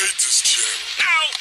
hate this channel. Ow!